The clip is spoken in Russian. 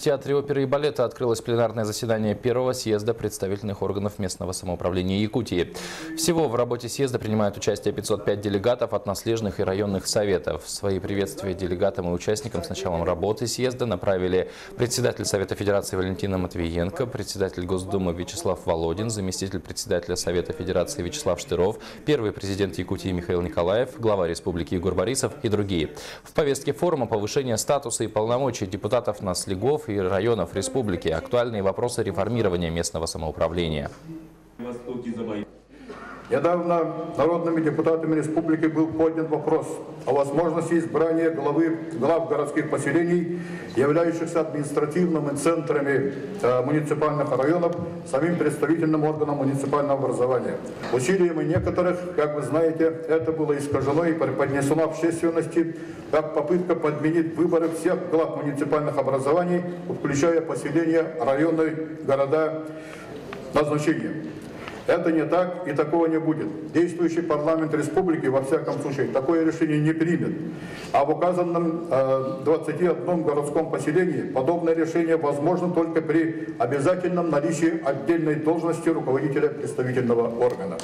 В Театре оперы и балета открылось пленарное заседание первого съезда представительных органов местного самоуправления Якутии. Всего в работе съезда принимают участие 505 делегатов от наследных и районных советов. Свои приветствия делегатам и участникам с началом работы съезда направили председатель Совета Федерации Валентина Матвиенко, председатель Госдумы Вячеслав Володин, заместитель председателя Совета Федерации Вячеслав Штыров, первый президент Якутии Михаил Николаев, глава республики Егор Борисов и другие. В повестке форума повышение статуса и полномочий депутатов на и районов республики, актуальные вопросы реформирования местного самоуправления. Недавно народными депутатами республики был поднят вопрос о возможности избрания главы, глав городских поселений, являющихся административными центрами э, муниципальных районов, самим представительным органом муниципального образования. Усилиями некоторых, как вы знаете, это было искажено и преподнесено общественности как попытка подменить выборы всех глав муниципальных образований, включая поселения, районы, города, назначения. Это не так и такого не будет. Действующий парламент республики, во всяком случае, такое решение не примет. А в указанном э, 21 городском поселении подобное решение возможно только при обязательном наличии отдельной должности руководителя представительного органа.